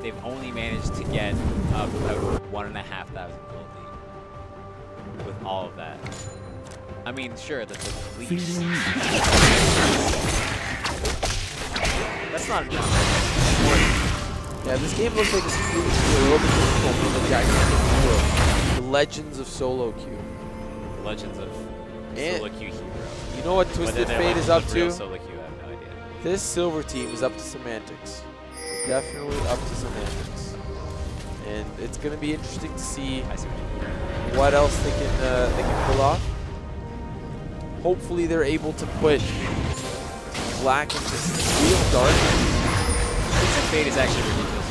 they've only managed to get uh, about one and a half thousand gold lead with all of that. I mean, sure, that's a fleet. That's not enough. Yeah, this game looks like it's a little bit difficult for the gigantic duo. Legends of Solo Queue. Legends of And- Solo Q Hero. You know what Twisted Fate is up to? I have no. This silver team is up to semantics. Definitely up to semantics. And it's going to be interesting to see see what what else they can uh, they can pull off. Hopefully they're able to put black into real dark. This fate is actually ridiculous.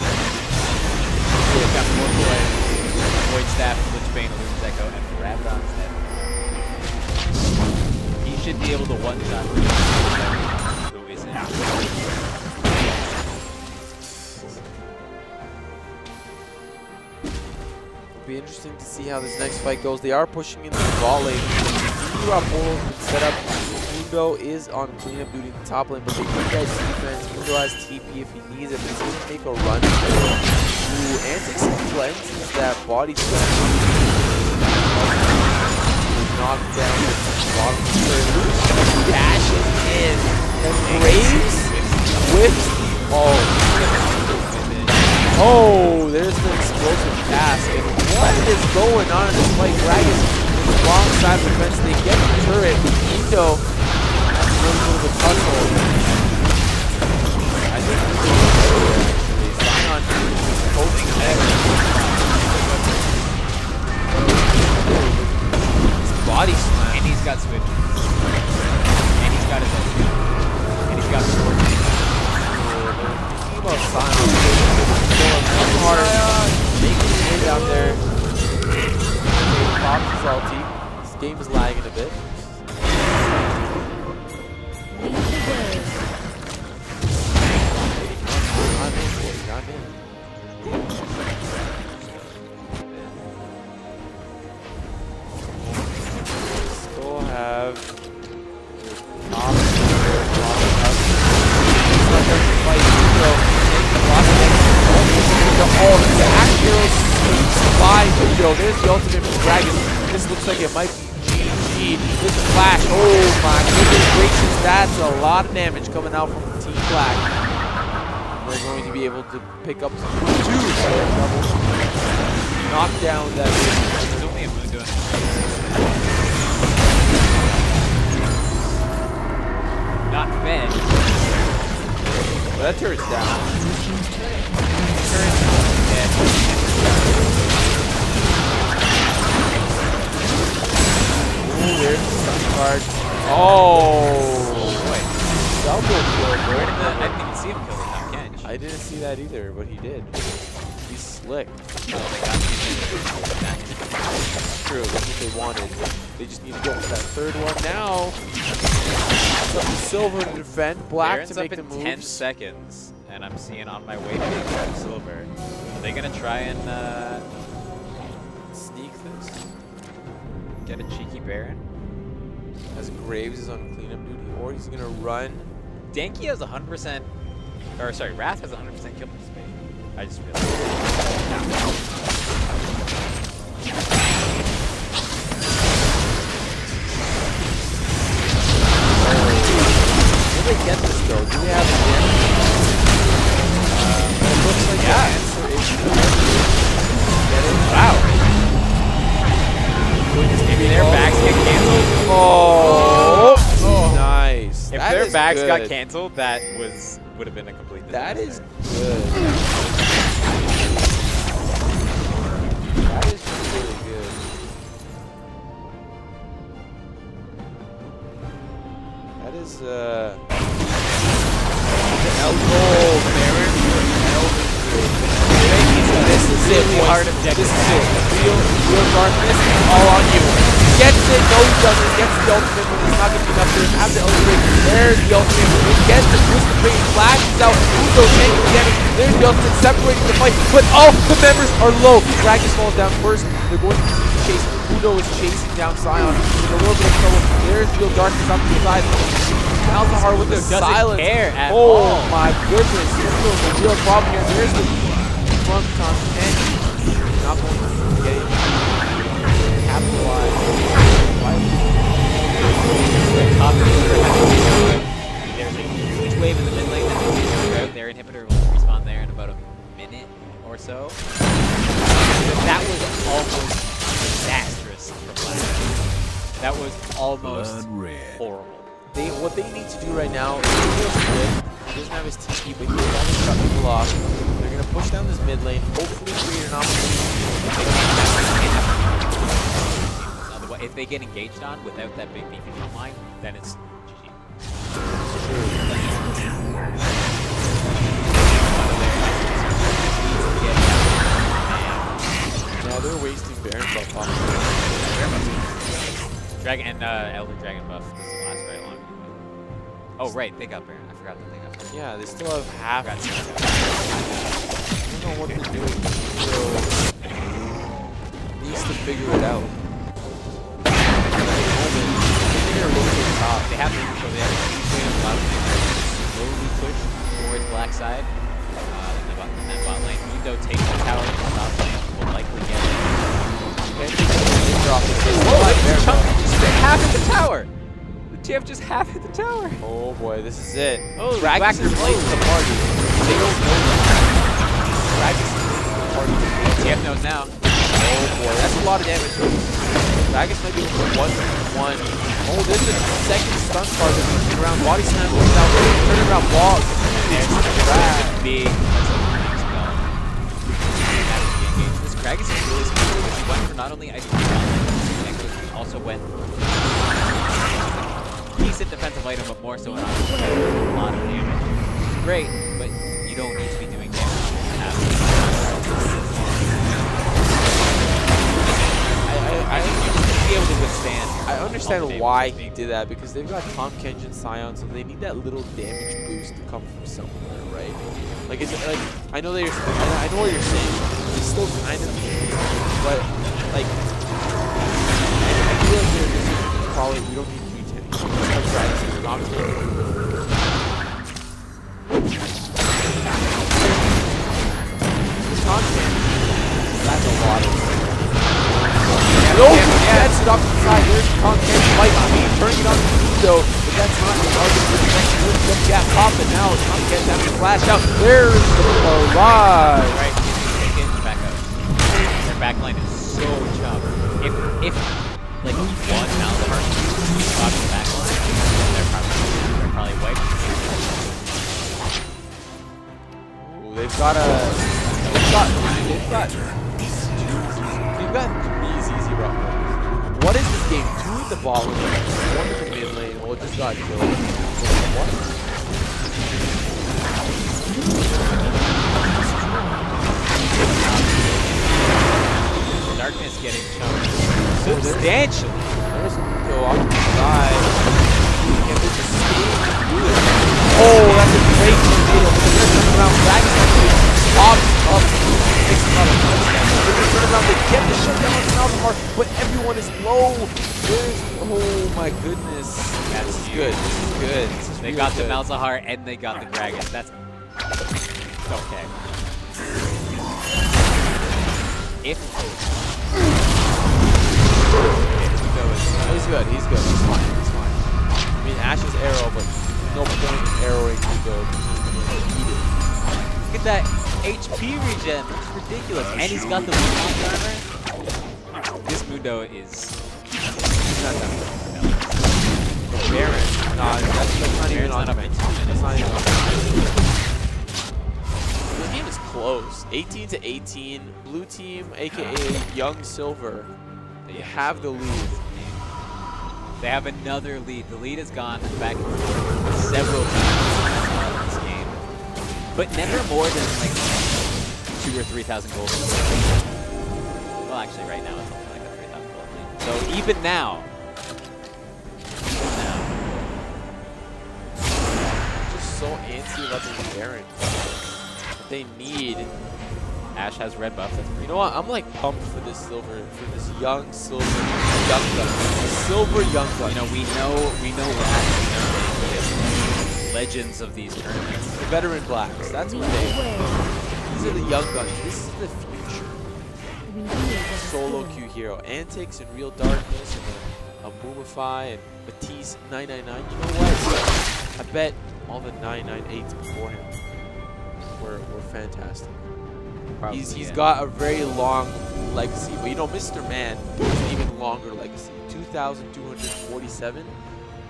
Got Morphle, Void Staff, Lich Bane, Echo, and should be able to one-shot who isn't. It'll be interesting to see how this next fight goes. They are pushing in the volley. Drop set up. Mundo is on cleanup duty in the top lane, but they need that defense. Mundo has TP if he needs it, but he's going to make a run. Ooh, Antics cleanses that body slam. Knock down the bottom. Dashes in. And Graves the ball. Oh, there's the explosive pass. And what is going on in this fight? Is wrong side of the fence. They get the turret. Indo has a little bit of a tussle. I think they Sion is coaching. Body slam. And he's got Switch. And he's got his own. And he's got Sword. About Sion. Going hard. Making his way down there. Pops his ulti. This game is lagging a bit. Not in. It might be GG. This flash. Oh my goodness gracious. That's a lot of damage coming out from Team Black. They're going to be able to pick up some two player double. Knock down that Not fed. but that turret's down. Ooh, stun card. Oh! Double kill, bro. I didn't even see him kill top catch. I didn't see that either, but he did. He's slick. Oh, they got me. True, that's what they wanted. They just need to go for that third one now. Silver to defend, black Baron's to make the in moves. 10 seconds, and I'm seeing on my way to silver. Are they gonna try and uh, Sneak this. Get a cheeky Baron? As Graves is on cleanup duty, or he's gonna run. Danky has 100%, or sorry, Wrath has 100% kill participation. I just realized. Will they get this though? Do they have damage? Uh, it looks like Yeah. Their backs get canceled. Oh, Oh. nice. If That their is backs got canceled, that was would have been a complete That is good. That is really good. That is uh. The elbow, Baron. This is it, Really boys. hard objective. This is it. Real, real darkness, all on you. Gets it, no he doesn't. Gets the ultimate, but it's not going to be enough for him. Have the ultimate. There's the ultimate. He gets the twisted brain, flashes out. Can't get damage. There's the ultimate, separating the fight. But all the members are low. Gragas falls down first. They're going to continue to chase. Udo is chasing down Sion. With a little bit of trouble. There's real darkness on the side. Malzahar with the silence. care at oh all. my goodness. Uzo's a real problem here. There's the front on 10. Not going to get it. There's a huge wave in the mid lane that. Their inhibitor will respawn there in about a minute or so. That was almost disastrous. That was almost horrible. what they need to do right now is Emil's good. He doesn't have his TP, but he's got to push down this mid lane, hopefully create an opportunity. If they get engaged on without that big beefy front line, then it's GG. Yeah, they're wasting Baron buff on him. Dragon and uh, Elder Dragon buff doesn't last very long. Oh right, they got Baron. I forgot that they got Baron. Yeah, they still have half. I don't know what they're doing. So needs to figure it out. The they're gonna rotate top. They have to, so they have to keep doing a lot of things. Slowly push towards black side. Uh, in the bot, in that bot lane. Mundo takes the tower in the top lane. Will likely get it. Okay, they drop it. Whoa, chunk- just half at the tower. The TF just half hit the tower. Oh boy, this is it. Oh, Gragas is late to the party. They don't know that. Gragas is late to the party. TF knows now. Oh boy, that's a lot of damage. Gragas might be able to one one. Oh, there's a second stun card around. Body slam goes out. Turning around block. There's Drag. big. This Gragas is really smart because he went for not only ice cream he also went decent defensive item, but more so an does a lot of damage. Great, but you don't need to be doing damage. I, I, I think you just need to be able to withstand. I, I all the understand why he did that because they've got Tom Kenjin Sion, so they need that little damage boost to come from somewhere, right? Like, it's like I know that you're, I know what you're saying. It's still kind of, but like, I, I feel like their decision is probably we don't need tanking. Like, Gragas not that's it off to the side. There's Kenjin fight on me, turning it on to Mundo, but that's not the target for the next move. Jump gap pop, and now Kenjin having to flash out. There's the barrage. Right, take it, back up. Their back line is so chubby. If, if, like, one Malzahar got the back line, then they're probably, they're probably wiped. Ooh, they've got a. They've got. They've got. They've got What is this game? Two in the bottom lane, one in the mid lane. Well, just got killed. What? Darkness getting choked substantially. There's go off to the side. Can they just stay and do it? My goodness. That's this huge. good. This is good. This is They really got the good. Malzahar and they got the Dragon. That's okay. If He's good. He's good. He's fine. He's fine. I mean, Ashe's arrow, but no point in arrowing Hugo. Look at that HP regen. That's ridiculous. And he's got the Mundo armor. This Mundo is. He's not. The Baron. Nah, that's, that's not even on. That's not even on. This game is close. 18 to 18. Blue team, aka Young Silver, they have the lead. They have another lead. The lead has gone back several times in this game, but never more than like two or three thousand gold. Well, actually, right now it's only like a three thousand gold lead. So even now, so antsy about this Baron. But they need. Ash has red buff. You know what? I'm like pumped for this silver, for this young silver, young gun, silver young gun. You know, we know we know that. We know that legends of these tournaments. the veteran blacks. That's what they. These are the young guns. This is the future. Solo Q hero antics and real darkness and a, a Mumify and Matisse 999. You know what? I bet all the 998s before him were were fantastic. Probably, he's he's yeah. got a very long legacy, but you know, Mr. Man has an even longer legacy. 2,247.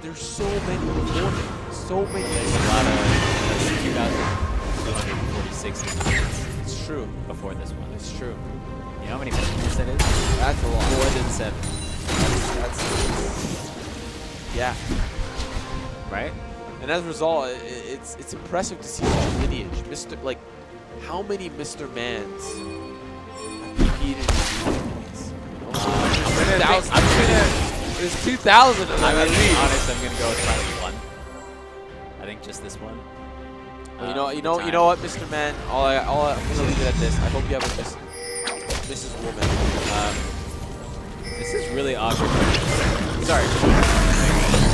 there's so many warnings. So many. There's a lot of that's 2,246 It's true. before this one. It's true. You know how many missions that is? That's a lot. More than seven, That's, yeah. right? And as a result, i- i- it's it's impressive to see that lineage. Mr. Like, how many Mr. Mans have competed in these tournaments? You? I'm gonna, Thousand- think, I'm gonna, There's 2,000 of them I'm at gonna be least. honest. I'm gonna go with probably one. I think just this one. Well, you Uh, know, for you know, you know what, Mr. Man. All I, all I, I'm gonna leave it at this. I hope you have a Miss, Mrs. Woman. Um, this is really awkward. Sorry.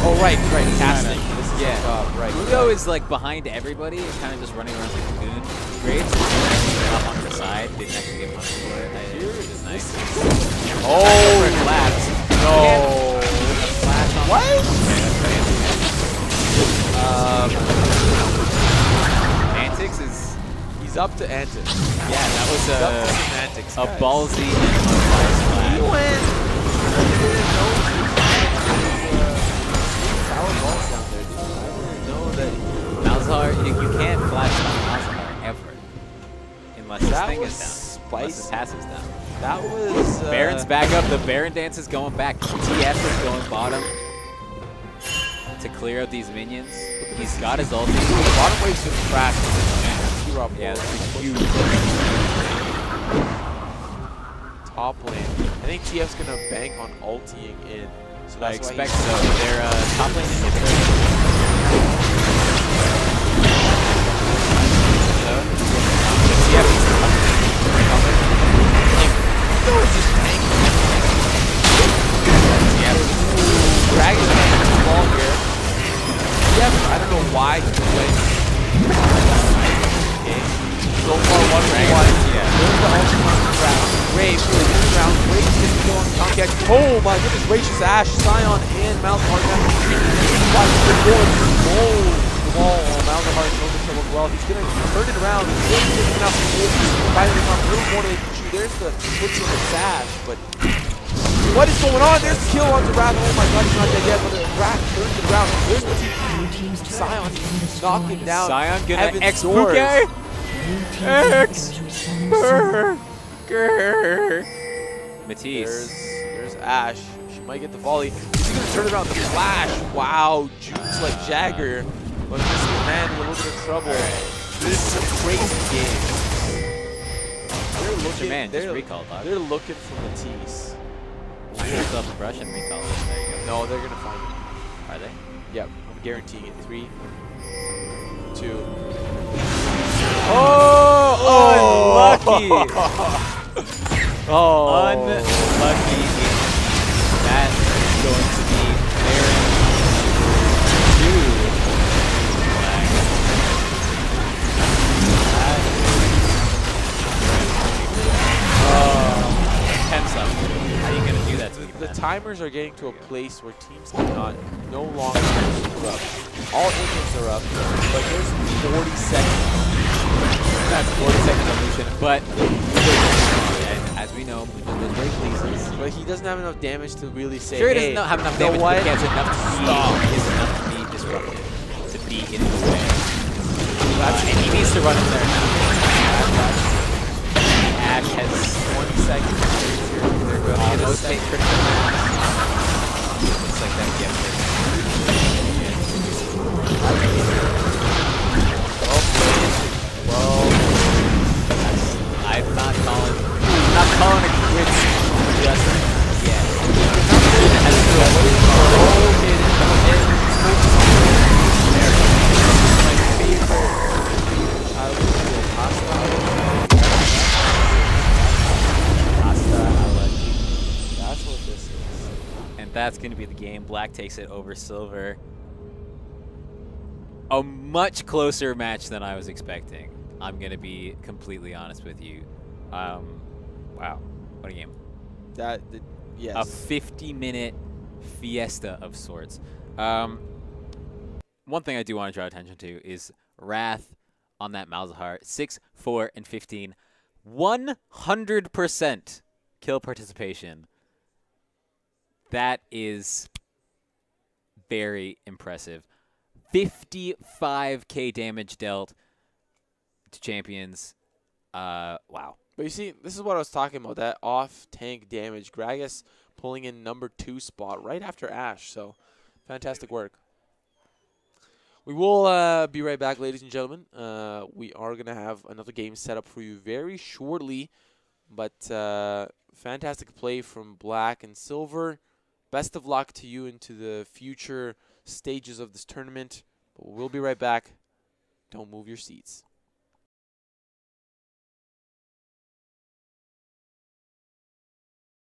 Oh right, right, casting. Yeah. job, right. Hugo is like behind everybody, and kind of just running around like a goon. Graves is up on the side, didn't actually get punched for it, I- which is nice. Oh, it collapsed. no. Flash on What? Okay, that's right. Um, Antics is, he's up to antics. yeah, that was He's a, a ballsy He went. Malzahar, you, you can't flash on Malzahar ever. Unless his That thing is down. Unless spicy. his passive's down. That was. Uh, Baron's back up. The Baron dance is going back. TF is going bottom to clear out these minions. He's got his ulti. Bottom wave's gonna crash. T-Rob Yeah, that's a huge. top lane. I think TF's gonna bank on ulting in. So I expect so. Their uh, top lane inhibitor. On? There's the kill. Oh my god, he's not dead yet, but Wrath turns it around. There's the Blue team's Sion has been knocking down Sion gonna Heaven's X doors. Bouquet. X. inhibitors respond. There's, Matisse. there's Ashe. She might get the volley. Is he gonna turn it around the flash? Wow, jukes like Jagger. But Mr. Man in a little bit of trouble. This is a crazy game. They're looking. man, just they're, recall, dog. They're looking for Matisse. A brush and recall it. There you No, they're gonna find go. Are they? Yep, I'm guaranteeing it. Three, two. Oh, unlucky. Oh, Unlucky. Oh. Timers are getting to a place where teams cannot no longer interrupt. All engines are up, but there's 40 seconds. That's 40 seconds on Lucian, but and as we know, Lucian does very pleases. But he doesn't have enough damage to really say, Sure, he doesn't know- have enough damage, what? but he has enough to Stop. he has enough to be disruptive, to be in the way. Uh, and he needs to run in there now. Has 20 seconds. They're going to get a second. hit critical mass. Looks like that gets it. Well I'm not calling, I'm not calling it quits just yet. Has oh, it And that's going to be the game. Black takes it over silver. A much closer match than I was expecting. I'm going to be completely honest with you. Um, wow. What a game. That, yes. A 50 minute fiesta of sorts. Um, one thing I do want to draw attention to is Wrath on that Malzahar. 6, 4, and 15. 100% kill participation. That is very impressive. 55k damage dealt to champions. Uh, wow. But you see, this is what I was talking about. That off tank damage. Gragas pulling in number two spot right after Ashe. So fantastic work. We will uh, be right back, ladies and gentlemen. Uh, we are going to have another game set up for you very shortly. But uh, fantastic play from Black and Silver. Best of luck to you into the future stages of this tournament. But we'll be right back. Don't move your seats.